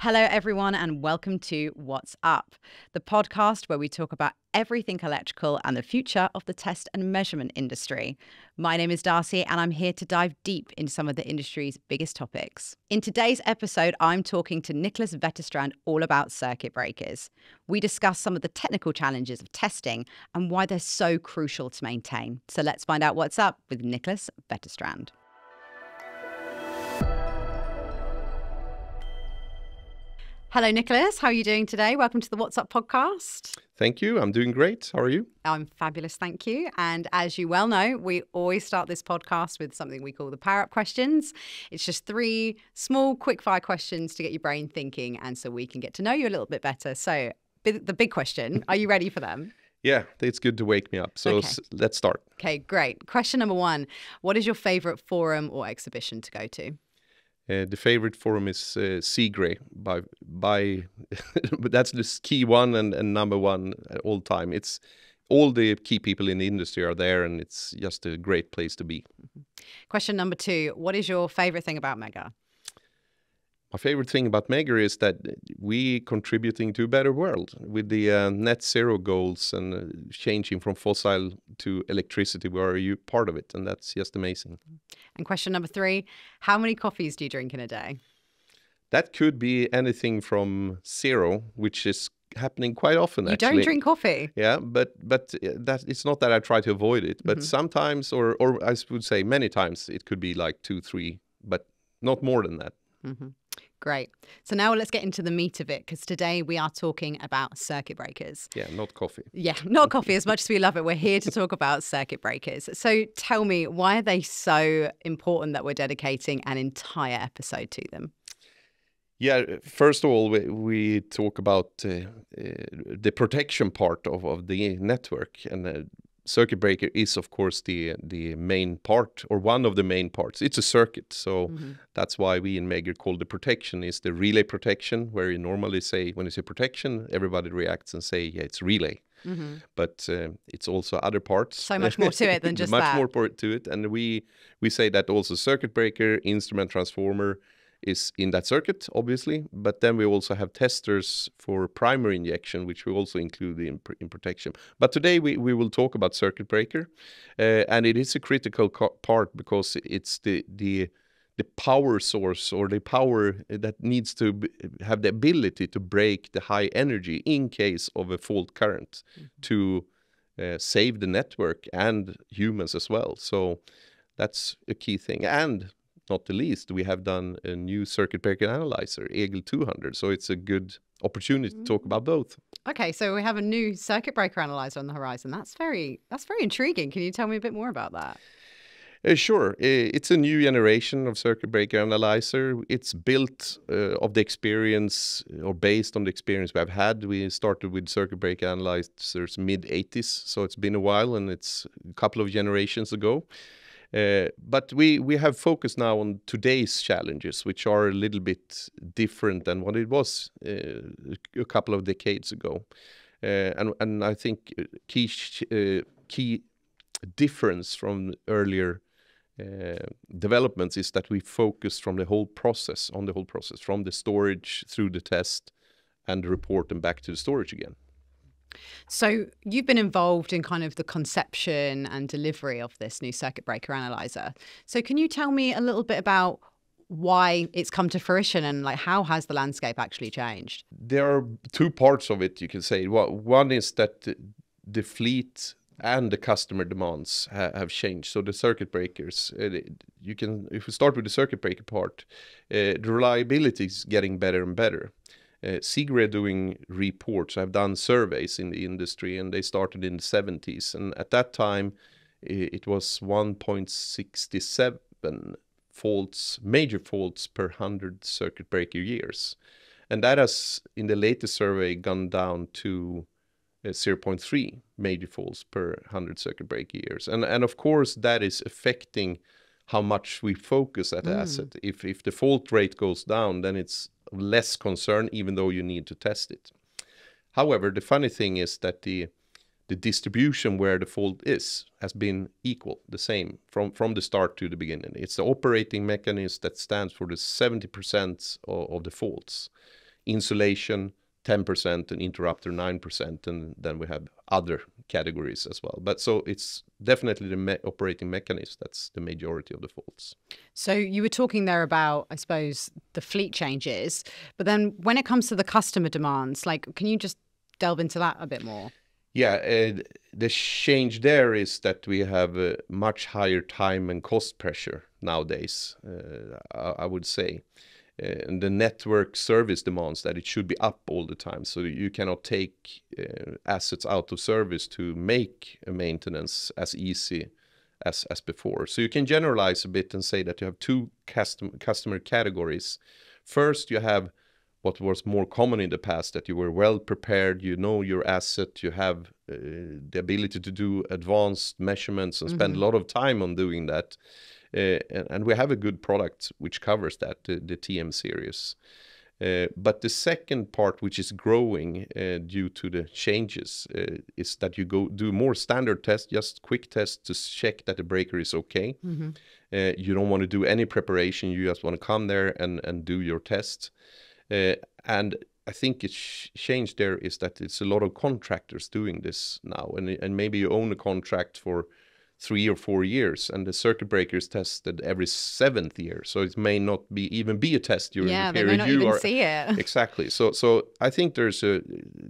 Hello, everyone, and welcome to Watt's Up, the podcast where we talk about everything electrical and the future of the test and measurement industry. My name is Darcy, and I'm here to dive deep into some of the industry's biggest topics. In today's episode, I'm talking to Niclas Vetterstrand all about circuit breakers. We discuss some of the technical challenges of testing and why they're so crucial to maintain. So let's find out what's up with Niclas Wetterstrand. Hello, Niclas. How are you doing today? Welcome to the Watt's Up podcast. Thank you. I'm doing great. How are you? I'm fabulous, thank you. And as you well know, we always start this podcast with something we call the power up questions. It's just three small, quick fire questions to get your brain thinking and so we can get to know you a little bit better. So, the big question are you ready for them? Yeah, it's good to wake me up. So, okay. let's start. Okay, great. Question number one What is your favorite forum or exhibition to go to? Uh, the favorite forum is uh, by by but that's the key one and, and number one at all time. It's all the key people in the industry are there and it's just a great place to be. Mm-hmm. Question number two, what is your favorite thing about Megger? My favorite thing about Megger is that we contributing to a better world with the uh, net zero goals and uh, changing from fossil to electricity. We are you part of it, and that's just amazing. And question number three: How many coffees do you drink in a day? That could be anything from zero, which is happening quite often. You actually. don't drink coffee. Yeah, but but uh, that it's not that I try to avoid it, but mm-hmm. sometimes, or or I would say many times, it could be like two, three, but not more than that. Mm-hmm. Great. So now let's get into the meat of it because today we are talking about circuit breakers. Yeah, not coffee. Yeah, not coffee. As much as we love it, we're here to talk about circuit breakers. So tell me, why are they so important that we're dedicating an entire episode to them? Yeah, first of all, we, we talk about uh, uh, the protection part of, of the network. And uh, circuit breaker is of course the the main part or one of the main parts it's a circuit so mm-hmm. that's why we in Megger call the protection is the relay protection where you normally say when you say protection everybody reacts and say yeah it's relay mm-hmm. but uh, it's also other parts so much more to it than just much that. more to it and we we say that also circuit breaker instrument transformer is in that circuit, obviously, but then we also have testers for primary injection, which we also include in, in protection. But today we, we will talk about circuit breaker, uh, and it is a critical part because it's the the the power source or the power that needs to have the ability to break the high energy in case of a fault current mm -hmm. to uh, save the network and humans as well. So that's a key thing. And not the least, we have done a new circuit breaker analyzer, EGIL 200. So it's a good opportunity to talk about both. Okay, so we have a new circuit breaker analyzer on the horizon. That's very that's very intriguing. Can you tell me a bit more about that? Uh, sure. It's a new generation of circuit breaker analyzer. It's built uh, of the experience or based on the experience we've had. We started with circuit breaker analyzers mid 80s, so it's been a while and it's a couple of generations ago. Uh, but we we have focused now on today's challenges, which are a little bit different than what it was uh, a couple of decades ago. Uh, and and I think key key difference from earlier uh, developments is that we focus from the whole process on the whole process from the storage through the test and report and back to the storage again so you've been involved in kind of the conception and delivery of this new circuit breaker analyzer. So can you tell me a little bit about why it's come to fruition and like how has the landscape actually changed? There are two parts of it you can say. One is that the fleet and the customer demands have changed. So the circuit breakers, uh, you can if we start with the circuit breaker part, uh, the reliability is getting better and better uh, doing reports. I've done surveys in the industry, and they started in the 70s. And at that time, it was 1.67 faults, major faults per 100 circuit breaker years. And that has, in the latest survey, gone down to uh, 0.3 major faults per 100 circuit breaker years. And, and of course, that is affecting how much we focus at the mm. asset. If, if the fault rate goes down, then it's less concern, even though you need to test it. However, the funny thing is that the the distribution where the fault is has been equal, the same from, from the start to the beginning. It's the operating mechanism that stands for the 70% of, of the faults. insulation 10% and interrupter 9% and then we have other categories as well. But so it's definitely the me- operating mechanism that's the majority of the faults. So you were talking there about i suppose the fleet changes but then when it comes to the customer demands like can you just delve into that a bit more? Yeah uh, the change there is that we have a much higher time and cost pressure nowadays uh, I, I would say and the network service demands that it should be up all the time. So you cannot take uh, assets out of service to make a maintenance as easy as, as before. So you can generalize a bit and say that you have two custom, customer categories. First, you have what was more common in the past that you were well prepared, you know your asset, you have uh, the ability to do advanced measurements and spend mm-hmm. a lot of time on doing that. Uh, and, and, we have a good product which covers that, the, the TM series. Uh, but the second part, which is growing uh, due to the changes, uh, is that you go do more standard tests, just quick tests to check that the breaker is okay. Mm-hmm. Uh, you don't want to do any preparation; you just want to come there and and do your test. Uh, and I think it's changed there is that it's a lot of contractors doing this now, and and maybe you own a contract for three or four years, and the circuit breaker is tested every seventh year. So it may not be even be a test during yeah, the period they may not you even are see it. exactly. So so I think there's a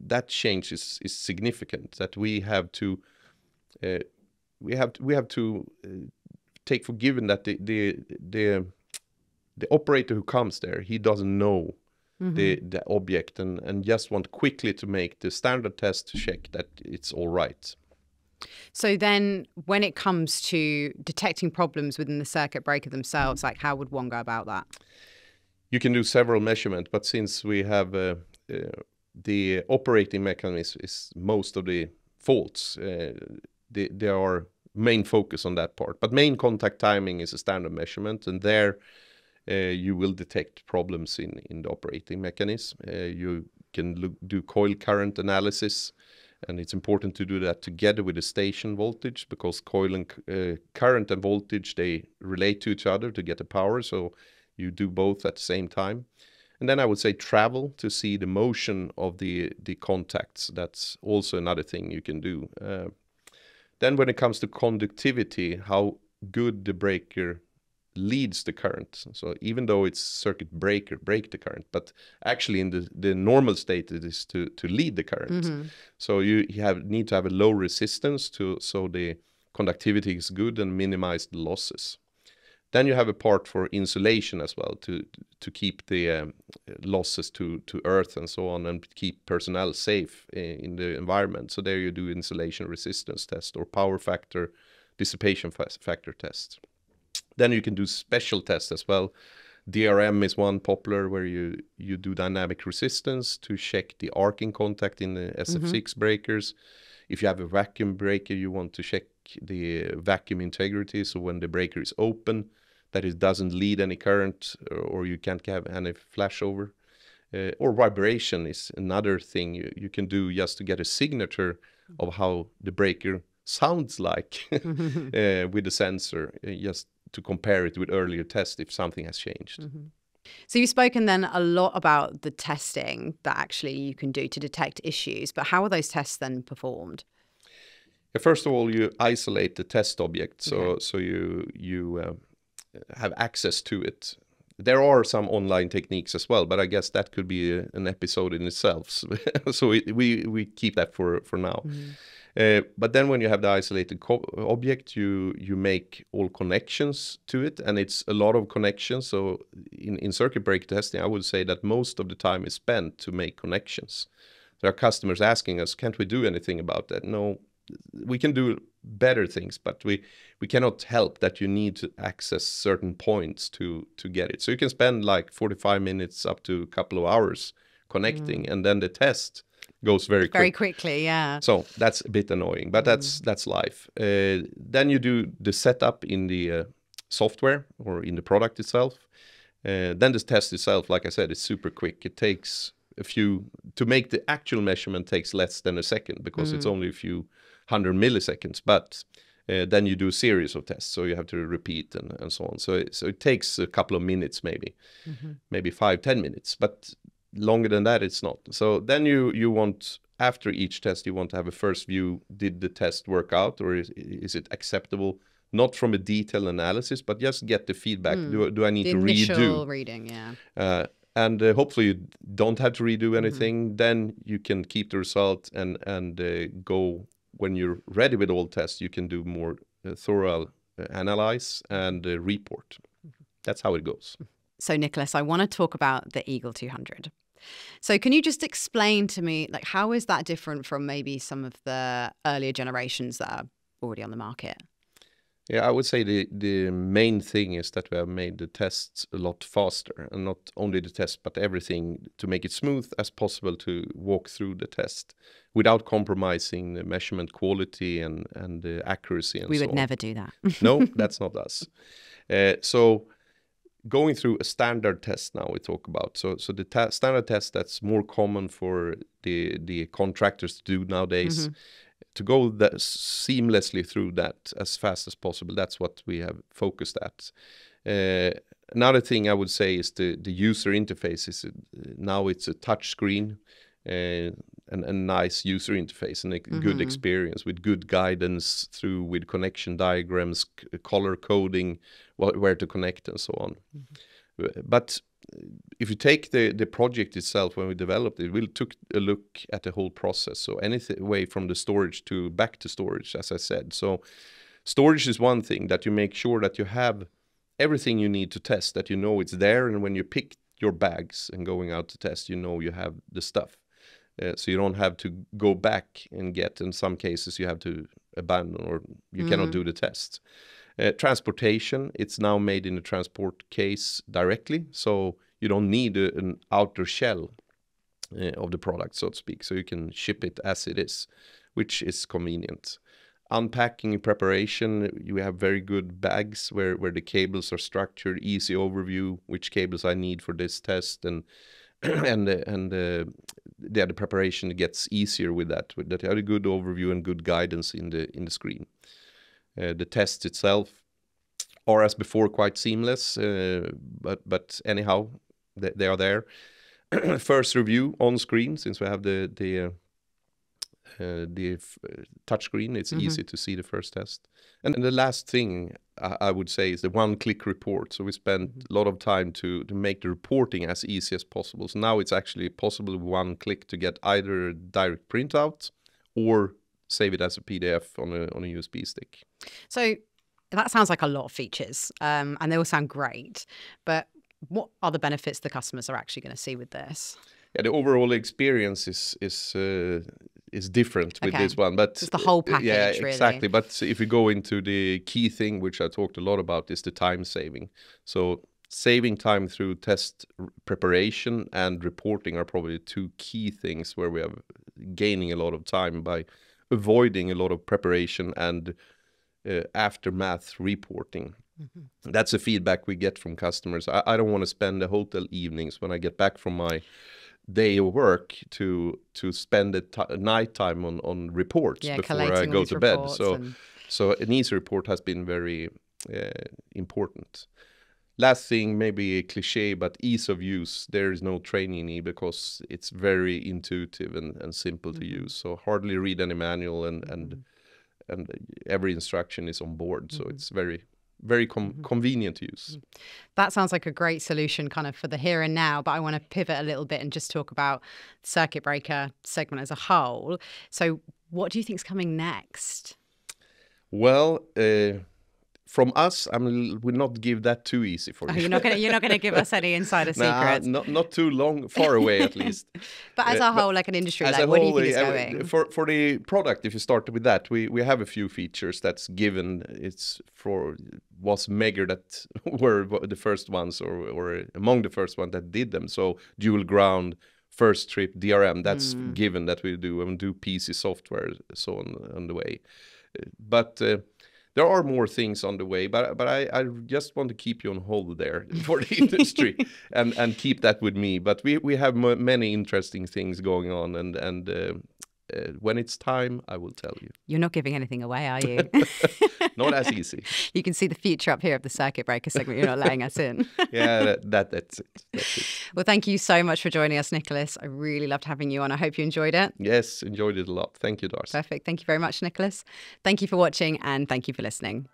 that change is is significant that we have to uh, we have we have to uh, take for given that the the the the operator who comes there he doesn't know Mm-hmm. the the object and and just want quickly to make the standard test to check that it's all right so then when it comes to detecting problems within the circuit breaker themselves, like how would one go about that? You can do several measurements, but since we have uh, uh, the operating mechanism is most of the faults, uh, they, they are main focus on that part. But main contact timing is a standard measurement, and there uh, you will detect problems in, in the operating mechanism. Uh, you can look, do coil current analysis and it's important to do that together with the station voltage because coil and uh, current and voltage they relate to each other to get the power. So you do both at the same time. And then i would say travel to see the motion of the the contacts. That's also another thing you can do. Uh, then when it comes to conductivity how good the breaker leads the current. So even though it's circuit breaker, break the current, but actually in the, the normal state it is to, to lead the current. Mm-hmm. So you, you have need to have a low resistance to so the conductivity is good and minimize the losses. Then you have a part for insulation as well to to keep the um, losses to to earth and so on and keep personnel safe in, in the environment. So there you do insulation resistance test or power factor dissipation factor test. Then you can do special tests as well. DRM is one popular where you you do dynamic resistance to check the arcing contact in the SF6 mm-hmm. breakers. If you have a vacuum breaker, you want to check the vacuum integrity. So when the breaker is open, that it doesn't lead any current or you can't have any flashover. Uh, or vibration is another thing you, you can do just to get a signature of how the breaker sounds like uh, with the sensor. Uh, just to compare it with earlier tests if something has changed. Mm-hmm. So you've spoken then a lot about the testing that actually you can do to detect issues, but how are those tests then performed? First of all, you isolate the test object, so okay. so you you uh, have access to it. There are some online techniques as well, but I guess that could be a, an episode in itself. so we, we we keep that for for now. Mm-hmm. Uh, but then when you have the isolated object, you you make all connections to it, and it's a lot of connections. So in, in circuit breaker testing, I would say that most of the time is spent to make connections. There are customers asking us, can't we do anything about that? No, we can do better things, but we we cannot help that you need to access certain points to to get it. So you can spend like 45 minutes up to a couple of hours connecting, mm. and then the test goes very very quickly yeah. So that's a bit annoying but that's mm. that's life. Uh, then you do the setup in the uh, software or in the product itself. Uh, then the test itself like i said is super quick. It takes a few to make the actual measurement takes less than a second because mm. it's only a few hundred milliseconds but uh, then you do a series of tests. So you have to repeat and, and so on. So it, so it takes a couple of minutes maybe mm-hmm. maybe five ten minutes but longer than that, it's not. So then you you want after each test, you want to have a first view: did the test work out, or is, is it acceptable? Not from a detailed analysis, but just get the feedback. Do, do I need The to redo? reading, yeah. Uh, and uh, hopefully you don't have to redo Mm-hmm. anything. Then you can keep the result and and uh, go when you're ready with all tests. You can do more uh, thorough uh, analyze and uh, report. Mm-hmm. That's how it goes. So, Niclas, I want to talk about the EGIL 200. So, can you just explain to me, like, how is that different from maybe some of the earlier generations that are already on the market? Yeah, I would say the the main thing is that we have made the tests a lot faster, and not only the test, but everything to make it smooth as possible to walk through the test without compromising the measurement quality and and the accuracy and we so would on. never do that. no, that's not us. Uh, so going through a standard test now we talk about. So so the ta- standard test that's more common for the the contractors to do nowadays. To go that seamlessly through that as fast as possible. That's what we have focused at. Uh, another thing I would say is the the user interface is uh, now it's a touch screen. Uh, and a nice user interface and a good experience with good guidance through with connection diagrams, c- color coding, wh- where to connect and so on. Uh, But if you take the the project itself when we developed it, we took a look at the whole process. So anything way from the storage to back to storage, as I said. So storage is one thing that you make sure that you have everything you need to test, that you know it's there, and when you pick your bags and going out to test, you know you have the stuff. Uh, so you don't have to go back and get. In some cases, you have to abandon or you cannot do the test. Uh, transportation, it's now made in a transport case directly, so you don't need a, an outer shell uh, of the product, so to speak. So you can ship it as it is, which is convenient. Unpacking and preparation, you have very good bags where, where the cables are structured, easy overview, which cables I need for this test, and and uh, and uh, yeah, the preparation gets easier with that. With that, you have a good overview and good guidance in the in the screen. Uh, the test itself are as before quite seamless, uh, but but anyhow, they, they are there. First review on screen since we have the the uh, uh, the f- uh, touch screen. It's easy to see the first test. And then the last thing I, I would say is the one-click report. So we spent a lot of time to to make the reporting as easy as possible. So now it's actually possible one click to get either a direct printout or save it as a PDF on a on a USB stick. So, that sounds like a lot of features, um, and they all sound great. But what are the benefits the customers are actually going to see with this? Yeah, the overall experience is is uh, is different with Okay. this one, but It's the whole package. yeah, really. exactly. But if we go into the key thing, which I talked a lot about, is the time saving. So saving time through test preparation and reporting are probably two key things where we are gaining a lot of time by avoiding a lot of preparation and uh, aftermath reporting. That's the feedback we get from customers. I, I don't want to spend the hotel evenings when I get back from my day of work to to spend the t- night time on on reports Yeah, before I go to bed. So and- so an easy report has been very uh, important. Last thing, maybe a cliche, but ease of use. There is no training need because it's very intuitive and, and simple to mm-hmm. use. So hardly read any manual and and mm-hmm. and every instruction is on board. So mm-hmm. it's very very com- convenient to use. Mm. That sounds like a great solution kind of for the here and now, but I want to pivot a little bit and just talk about circuit breaker segment as a whole. So what do you think is coming next? Well, uh, from us, I mean, we'll not give that too easy for Oh, you. you're not gonna you're not gonna give us any insider Nah, secrets. not not too long, far away at least. but as uh, a whole, like an industry, like a where do you whole, think it's uh, going? for for the product, if you start with that, we we have a few features that's given. It's for was Megger that were the first ones, or or among the first one that did them. So dual ground, first trip DRM. That's Mm. given that we do and do PC software, so on on the way. Uh, But uh, there are more things on the way, but but I, I just want to keep you on hold there for the industry and and keep that with me. But we we have m- many interesting things going on, and and uh, uh, when it's time, I will tell you. You're not giving anything away, are you? not as easy. You can see the future up here of the circuit breaker segment. You're not letting us in. yeah, that, that, that's, it. that's it. Well, thank you so much for joining us, Niclas. I really loved having you on. I hope you enjoyed it. Yes, enjoyed it a lot. Thank you, Darcy. Perfect. Thank you very much, Niclas. Thank you for watching and thank you for listening.